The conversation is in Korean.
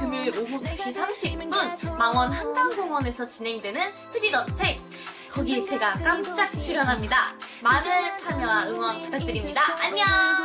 토요일 오후 2시 30분 망원 한강공원에서 진행되는 스트릿 어택 거기에 제가 깜짝 출연합니다. 많은 참여와 응원 부탁드립니다. 안녕!